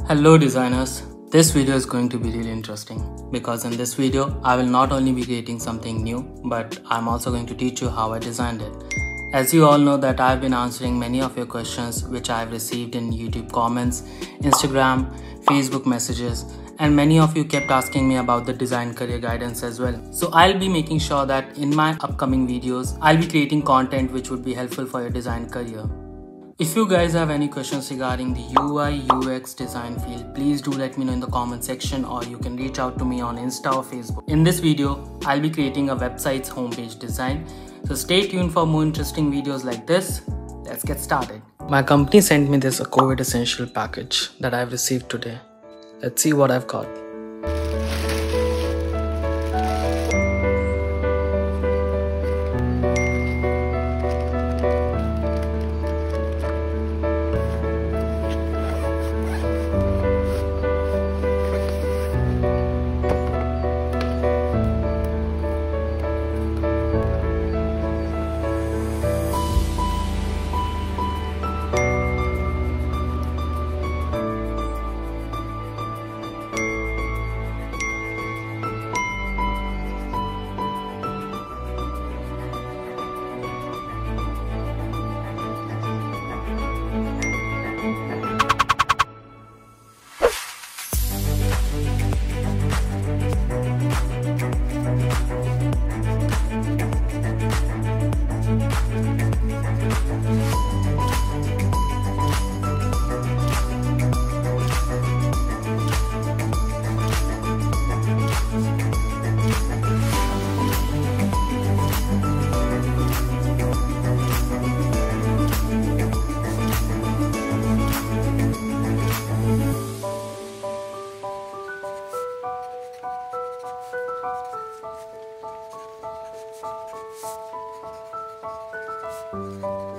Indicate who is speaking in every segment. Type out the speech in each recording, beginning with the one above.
Speaker 1: Hello designers. This video is going to be really interesting because in this video I will not only be creating something new but I'm also going to teach you how I designed it. As you all know that I've been answering many of your questions which I've received in YouTube comments, Instagram, Facebook messages and many of you kept asking me about the design career guidance as well. So I'll be making sure that in my upcoming videos I'll be creating content which would be helpful for your design career. If you guys have any questions regarding the UI UX design field, please do let me know in the comment section or you can reach out to me on Insta or Facebook. In this video, I'll be creating a website's homepage design. So stay tuned for more interesting videos like this. Let's get started. My company sent me this COVID essential package that I've received today. Let's see what I've got.
Speaker 2: Música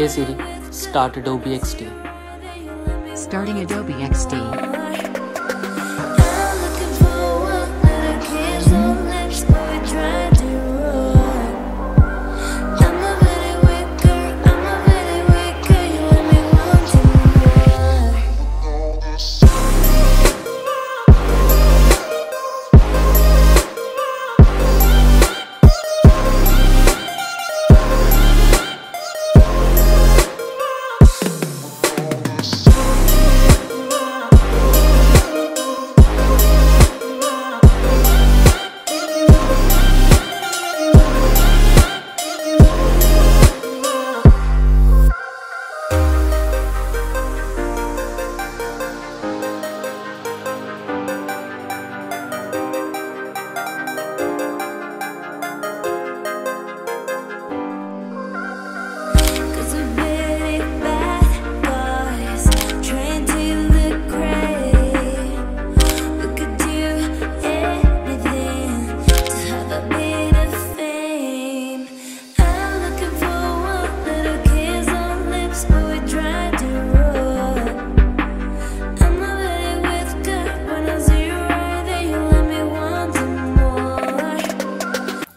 Speaker 1: Hey Siri, start Adobe XD.
Speaker 3: Starting Adobe XD.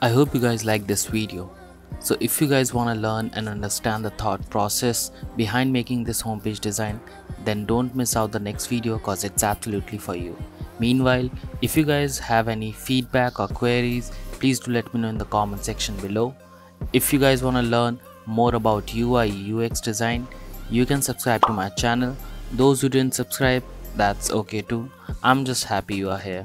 Speaker 1: I hope you guys like this video. So if you guys want to learn and understand the thought process behind making this homepage design, then don't miss out the next video cause it's absolutely for you. Meanwhile, if you guys have any feedback or queries, please do let me know in the comment section below. If you guys want to learn more about UI UX design, you can subscribe to my channel. Those who didn't subscribe, that's okay too. I'm just happy you are here.